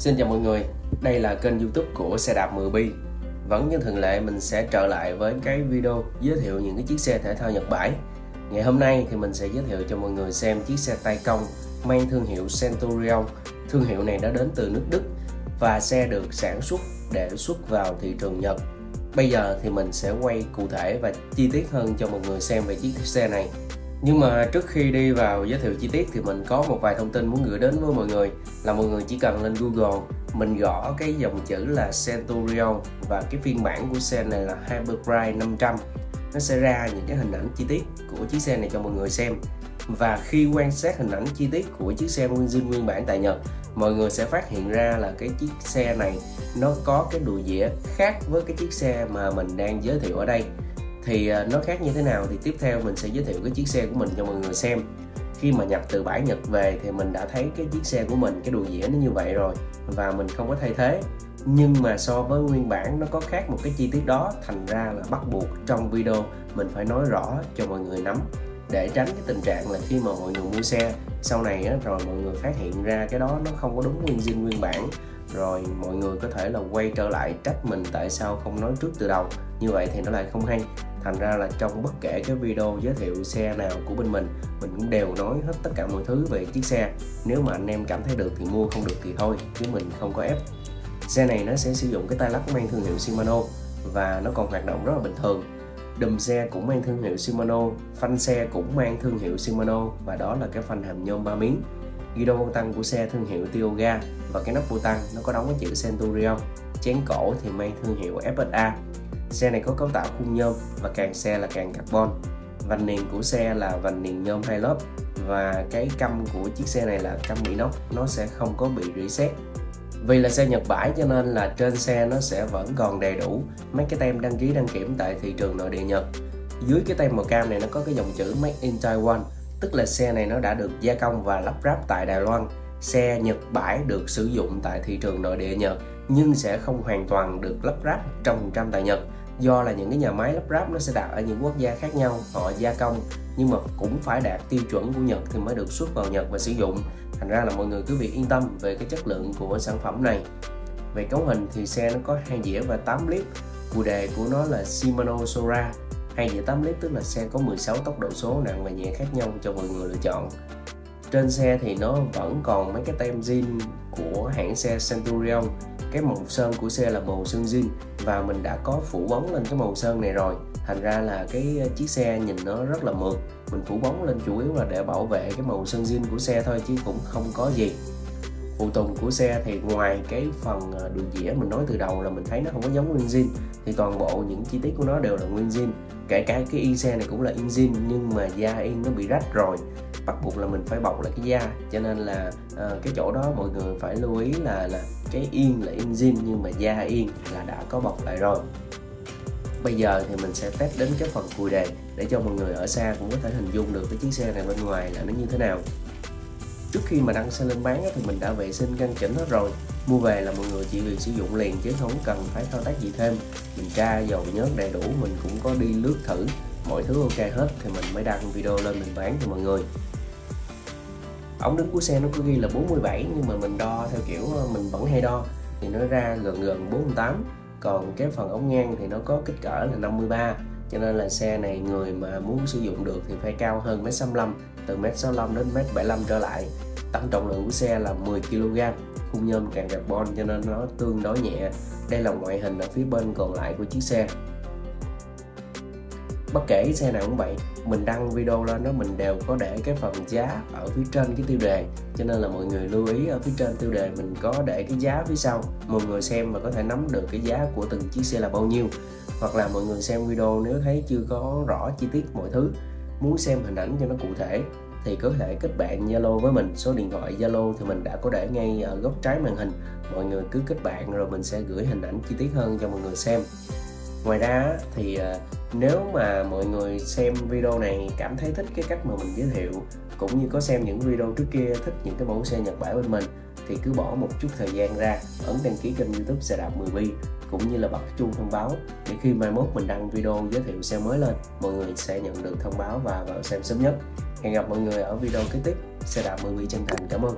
Xin chào mọi người, đây là kênh youtube của xe đạp 10 bi. Vẫn như thường lệ mình sẽ trở lại với cái video giới thiệu những cái chiếc xe thể thao Nhật bản. Ngày hôm nay thì mình sẽ giới thiệu cho mọi người xem chiếc xe tay công mang thương hiệu Centurion. Thương hiệu này đã đến từ nước Đức và xe được sản xuất để xuất vào thị trường Nhật. Bây giờ thì mình sẽ quay cụ thể và chi tiết hơn cho mọi người xem về chiếc xe này nhưng mà trước khi đi vào giới thiệu chi tiết thì mình có một vài thông tin muốn gửi đến với mọi người. Là mọi người chỉ cần lên Google, mình gõ cái dòng chữ là Centurion và cái phiên bản của xe này là Hyperdrive 500 nó sẽ ra những cái hình ảnh chi tiết của chiếc xe này cho mọi người xem. Và khi quan sát hình ảnh chi tiết của chiếc xe nguyên zin nguyên bản tại Nhật, mọi người sẽ phát hiện ra là cái chiếc xe này nó có cái đùi dĩa khác với cái chiếc xe mà mình đang giới thiệu ở đây thì ờ, nó khác như thế nào thì tiếp theo mình sẽ giới thiệu cái chiếc xe của mình cho mọi người xem. Khi mà nhập từ bãi Nhật về thì mình đã thấy cái chiếc xe của mình cái đùi dĩa nó như vậy rồi và mình không có thay thế. Nhưng mà so với nguyên bản nó có khác một cái chi tiết đó thành ra là bắt buộc trong video mình phải nói rõ cho mọi người nắm để tránh cái tình trạng là khi mà mọi người mua xe sau này á, rồi mọi người phát hiện ra cái đó nó không có đúng nguyên zin nguyên bản rồi mọi người có thể là quay trở lại trách mình tại sao không nói trước từ đầu. Như vậy thì nó lại không hay thành ra là trong bất kể cái video giới thiệu xe nào của bên mình mình cũng đều nói hết tất cả mọi thứ về chiếc xe. Nếu mà anh em cảm thấy được thì mua, không được thì thôi, chứ mình không có ép. Xe này nó sẽ sử dụng cái tay lắc mang thương hiệu Shimano và nó còn hoạt động rất là bình thường. Đùm xe cũng mang thương hiệu Shimano, phanh xe cũng mang thương hiệu Shimano và đó là cái phanh hàm nhôm ba miếng. Ghi đô tăng của xe thương hiệu Tioga và cái nắp bô tăng nó có đóng cái chữ Centurion. Chén cổ thì mang thương hiệu FSA Xe này có cấu tạo khung nhôm và càng xe là càng carbon. Vành niền của xe là vành niền nhôm hai lớp và cái căm của chiếc xe này là căm nóc, nó sẽ không có bị rỉ sét vì là xe Nhật bãi cho nên là trên xe nó sẽ vẫn còn đầy đủ mấy cái tem đăng ký đăng kiểm tại thị trường nội địa Nhật. Dưới cái tem màu cam này nó có cái dòng chữ Made in Taiwan tức là xe này nó đã được gia công và lắp ráp tại Đài Loan. Xe Nhật bãi được sử dụng tại thị trường nội địa Nhật nhưng sẽ không hoàn toàn được lắp ráp trong trăm tại Nhật do là những cái nhà máy lắp ráp nó sẽ đặt ở những quốc gia khác nhau, họ gia công, nhưng mà cũng phải đạt tiêu chuẩn của Nhật thì mới được xuất vào Nhật và sử dụng. Thành ra là mọi người cứ việc yên tâm về cái chất lượng của sản phẩm này. Về cấu hình thì xe nó có hai dĩa và 8 lít. Phụ đề của nó là Shimano Sora. Hai dĩa 8 lít tức là xe có 16 tốc độ số, nặng và nhẹ khác nhau cho mọi người lựa chọn. Trên xe thì nó vẫn còn mấy cái tem zin của hãng xe Centurion cái màu sơn của xe là màu sơn zin và mình đã có phủ bóng lên cái màu sơn này rồi. Thành ra là cái ờ, chiếc xe nhìn nó rất là mượt. Mình phủ bóng lên chủ yếu là để bảo vệ cái màu sơn zin của xe thôi chứ cũng không có gì phụ tùng của xe thì ngoài cái phần đùi đường dĩa mình nói từ đầu là mình thấy nó không có giống nguyên zin thì toàn bộ những chi tiết của nó đều là nguyên zin. Kể cả cái yên xe này cũng là yên zin nhưng mà da yên nó bị rách rồi bắt buộc là mình phải bọc lại cái da. Cho nên là uh, cái chỗ đó mọi người phải lưu ý là là cái yên là yên zin nhưng mà da yên là đã có bọc lại rồi. Bây giờ thì mình sẽ test đến cái phần cùi đề để cho mọi người ở xa cũng có thể hình dung được cái chiếc xe này bên ngoài là nó như thế nào trước khi mà đăng xe lên bán thì mình đã vệ sinh căn chỉnh hết rồi. Mua về là mọi người chỉ việc sử dụng liền chứ không cần phải thao tác gì thêm. Mình tra, dầu, nhớt đầy đủ, mình cũng có đi lướt thử. Mọi thứ ok hết thì mình mới đăng video lên mình bán cho mọi người. Ống đứng của xe nó có ghi là 47 nhưng mà mình đo theo kiểu ờ, mình vẫn hay đo. Thì nó ra gần gần 48 còn cái phần ống ngang thì nó có kích cỡ là 53 cho nên là xe này người mà muốn sử dụng được thì phải cao hơn mét 65 từ mét 65 đến mét 75 trở lại. Tổng trọng lượng của xe là 10 kg khung nhôm càng carbon, cho nên nó tương đối nhẹ. Đây là ngoại hình ở phía bên còn lại của chiếc xe. Bất kể xe nào cũng vậy, mình đăng video lên đó mình đều có để cái phần giá ở phía trên cái tiêu đề. Cho nên là mọi người lưu ý ở phía trên tiêu đề mình có để cái giá phía sau. Mọi người xem và có thể nắm được cái giá của từng chiếc xe là bao nhiêu hoặc là mọi người xem video nếu thấy chưa có rõ chi tiết mọi thứ, muốn xem hình ảnh cho nó cụ thể thì có thể kết bạn Zalo với mình. Số điện thoại Zalo thì mình đã có để ngay ở góc trái màn hình. Mọi người cứ kết bạn rồi mình sẽ gửi hình ảnh chi tiết hơn cho mọi người xem. Ngoài ra thì à, nếu mà mọi người xem video này cảm thấy thích cái cách mà mình giới thiệu cũng như có xem những video trước kia, thích những cái mẫu xe Nhật Bản bên mình, thì cứ bỏ một chút thời gian ra, ấn đăng ký kênh youtube xe đạp 10 bi cũng như là bật chuông thông báo để khi mai mốt mình đăng video giới thiệu xe mới lên, mọi người sẽ nhận được thông báo và vào xem sớm nhất. Hẹn gặp mọi người ở video kế tiếp xe đạp 10 bi chân thành. Cảm ơn.